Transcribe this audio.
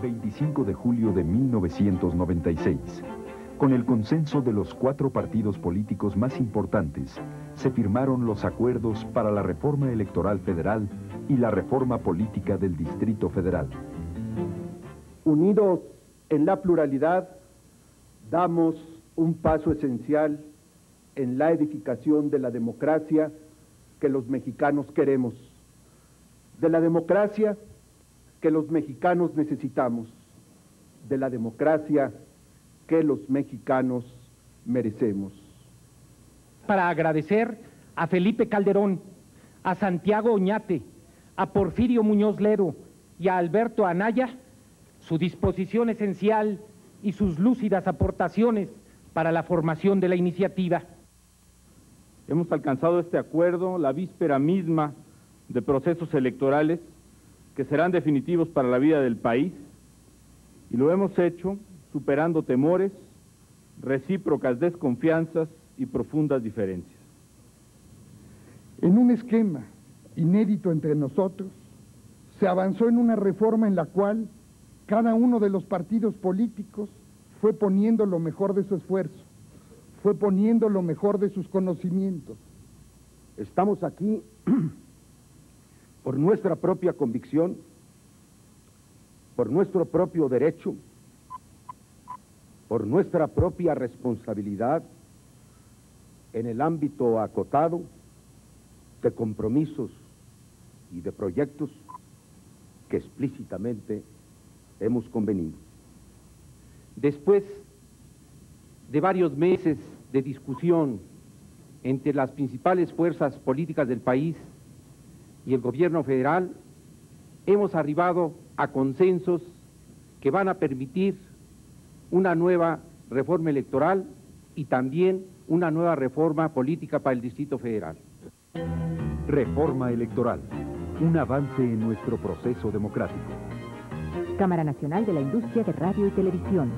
25 de julio de 1996. Con el consenso de los cuatro partidos políticos más importantes, se firmaron los acuerdos para la reforma electoral federal y la reforma política del Distrito Federal. Unidos en la pluralidad, damos un paso esencial en la edificación de la democracia que los mexicanos queremos, de la democracia que los mexicanos necesitamos, de la democracia que los mexicanos merecemos. Para agradecer a Felipe Calderón, a Santiago Oñate, a Porfirio Muñoz Lero y a Alberto Anaya su disposición esencial y sus lúcidas aportaciones para la formación de la iniciativa. Hemos alcanzado este acuerdo la víspera misma de procesos electorales que serán definitivos para la vida del país y lo hemos hecho superando temores, recíprocas desconfianzas y profundas diferencias. En un esquema inédito entre nosotros, se avanzó en una reforma en la cual cada uno de los partidos políticos fue poniendo lo mejor de su esfuerzo, fue poniendo lo mejor de sus conocimientos. Estamos aquí por nuestra propia convicción, por nuestro propio derecho, por nuestra propia responsabilidad en el ámbito acotado de compromisos y de proyectos que explícitamente hemos convenido. Después de varios meses de discusión entre las principales fuerzas políticas del país y el gobierno federal, hemos arribado a consensos que van a permitir una nueva reforma electoral y también una nueva reforma política para el Distrito Federal. Reforma electoral, un avance en nuestro proceso democrático. Cámara Nacional de la Industria de Radio y Televisión.